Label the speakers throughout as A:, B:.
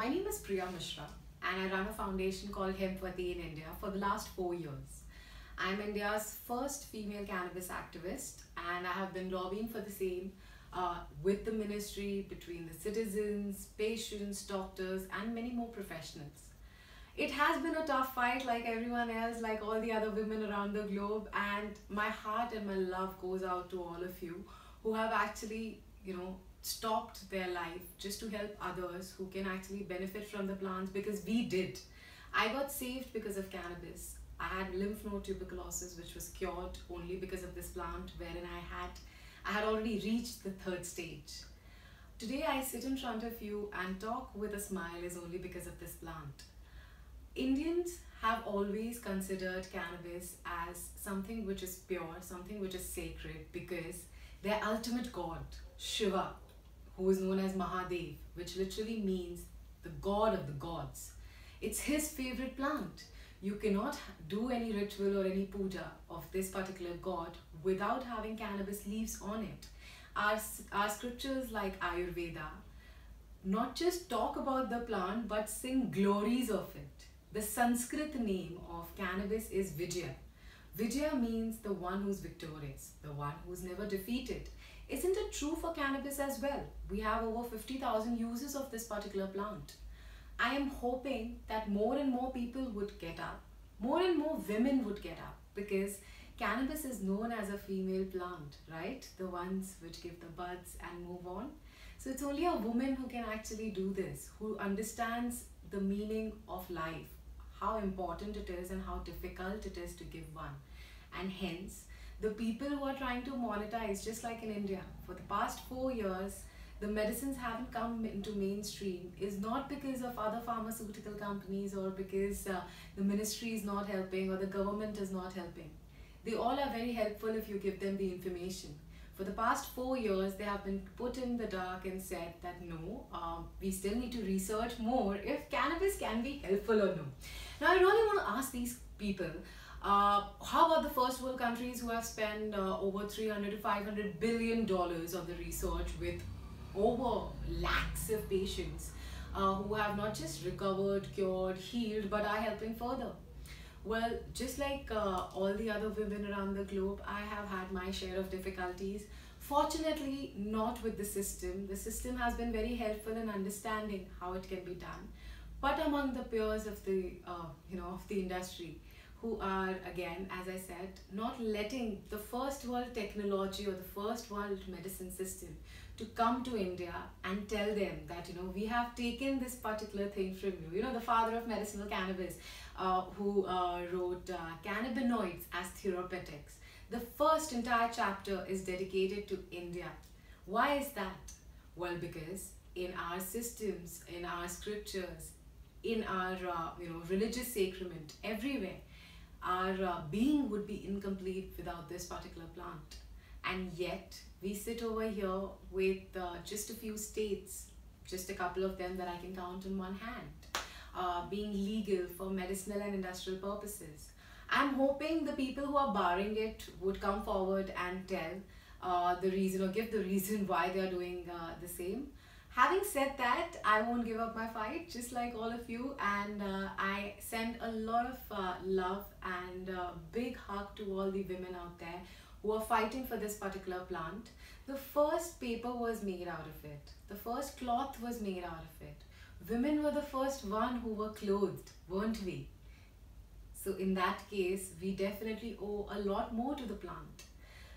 A: My name is Priya Mishra and I run a foundation called Hempvati in India for the last four years. I'm India's first female cannabis activist and I have been lobbying for the same uh, with the ministry, between the citizens, patients, doctors, and many more professionals. It has been a tough fight, like everyone else, like all the other women around the globe, and my heart and my love goes out to all of you who have actually, you know, stopped their life just to help others who can actually benefit from the plants because we did. I got saved because of cannabis. I had lymph node tuberculosis, which was cured only because of this plant, wherein I had I had already reached the third stage. Today I sit in front of you and talk with a smile is only because of this plant. Indians have always considered cannabis as something which is pure, something which is sacred because their ultimate god, Shiva, who is known as Mahadev, which literally means the god of the gods. It's his favorite plant. You cannot do any ritual or any puja of this particular god without having cannabis leaves on it. Our, our scriptures like Ayurveda not just talk about the plant but sing glories of it. The Sanskrit name of cannabis is Vijaya. Vijaya means the one who's victorious, the one who's never defeated. Isn't it true for cannabis as well? We have over 50,000 uses of this particular plant. I am hoping that more and more people would get up, more and more women would get up because cannabis is known as a female plant, right? The ones which give the buds and move on. So it's only a woman who can actually do this, who understands the meaning of life, how important it is and how difficult it is to give one. And hence, the people who are trying to monetize, just like in India, for the past four years, the medicines haven't come into mainstream is not because of other pharmaceutical companies or because uh, the ministry is not helping or the government is not helping. They all are very helpful if you give them the information. For the past four years, they have been put in the dark and said that no, um, we still need to research more if cannabis can be helpful or no. Now, I really want to ask these people uh, how about the first world countries who have spent uh, over 300 to 500 billion dollars on the research with over lakhs of patients uh, who have not just recovered, cured, healed, but are helping further? Well, just like uh, all the other women around the globe, I have had my share of difficulties. Fortunately, not with the system. The system has been very helpful in understanding how it can be done. But among the peers of the, uh, you know, of the industry, who are again as i said not letting the first world technology or the first world medicine system to come to india and tell them that you know we have taken this particular thing from you. You know the father of medicinal cannabis uh, who uh, wrote uh, cannabinoids as therapeutics. The first entire chapter is dedicated to india. Why is that? Well because in our systems in our scriptures in our uh, you know religious sacrament everywhere our uh, being would be incomplete without this particular plant. And yet, we sit over here with uh, just a few states, just a couple of them that I can count on one hand, uh, being legal for medicinal and industrial purposes. I'm hoping the people who are barring it would come forward and tell uh, the reason or give the reason why they are doing uh, the same having said that i won't give up my fight just like all of you and uh, i send a lot of uh, love and uh, big hug to all the women out there who are fighting for this particular plant. The first paper was made out of it. The first cloth was made out of it. Women were the first one who were clothed weren't we? So in that case we definitely owe a lot more to the plant.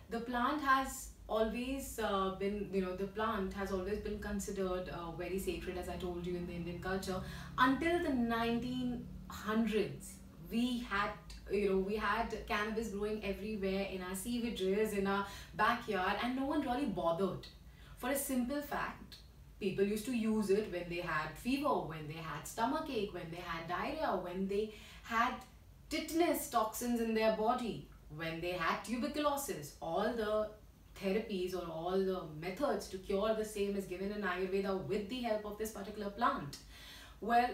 A: The plant has always uh, been, you know, the plant has always been considered uh, very sacred, as I told you in the Indian culture. Until the 1900s, we had, you know, we had cannabis growing everywhere in our sewages, in our backyard, and no one really bothered. For a simple fact, people used to use it when they had fever, when they had stomach ache, when they had diarrhea, when they had tetanus toxins in their body, when they had tuberculosis, all the therapies or all the methods to cure the same is given in Ayurveda with the help of this particular plant. Well,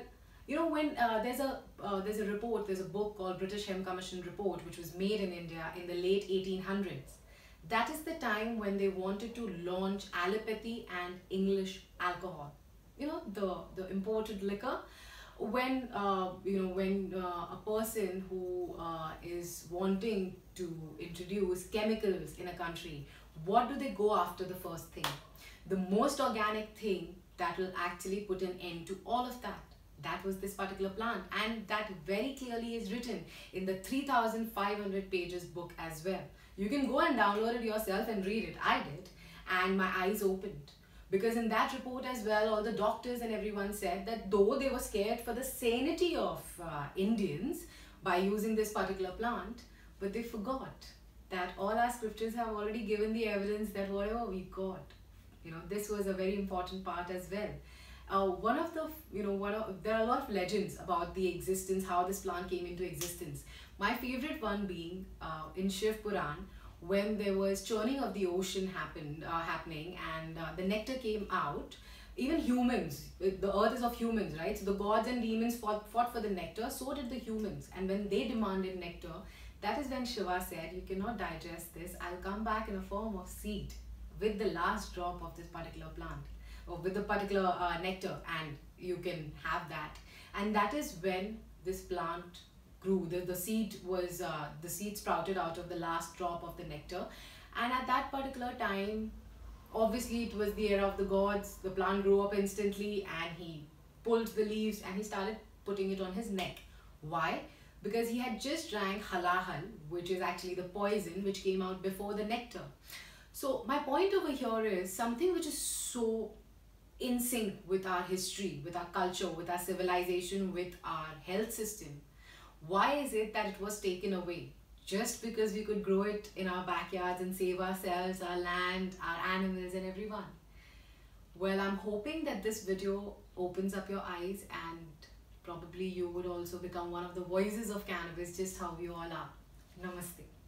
A: you know when uh, there's a uh, there's a report, there's a book called British Hemp Commission report which was made in India in the late 1800s. That is the time when they wanted to launch allopathy and English alcohol. you know the the imported liquor when uh, you know when uh, a person who uh, is wanting to introduce chemicals in a country what do they go after the first thing? The most organic thing that will actually put an end to all of that. That was this particular plant and that very clearly is written in the 3500 pages book as well. You can go and download it yourself and read it. I did and my eyes opened because in that report as well all the doctors and everyone said that though they were scared for the sanity of uh, indians by using this particular plant but they forgot that all our scriptures have already given the evidence that whatever we got you know this was a very important part as well. Uh, one of the you know one of there are a lot of legends about the existence how this plant came into existence. My favorite one being uh, in shiv puran when there was churning of the ocean happened uh, happening and uh, the nectar came out even humans the earth is of humans right so the gods and demons fought, fought for the nectar so did the humans and when they demanded nectar that is when shiva said you cannot digest this i'll come back in a form of seed with the last drop of this particular plant or with the particular uh, nectar and you can have that and that is when this plant grew. The, the seed was, uh, the seed sprouted out of the last drop of the nectar. And at that particular time, obviously it was the era of the gods. The plant grew up instantly and he pulled the leaves and he started putting it on his neck. Why? Because he had just drank halahal, which is actually the poison which came out before the nectar. So my point over here is something which is so in sync with our history, with our culture, with our civilization, with our health system why is it that it was taken away? Just because we could grow it in our backyards and save ourselves, our land, our animals and everyone. Well, I'm hoping that this video opens up your eyes and probably you would also become one of the voices of cannabis just how we all are. Namaste.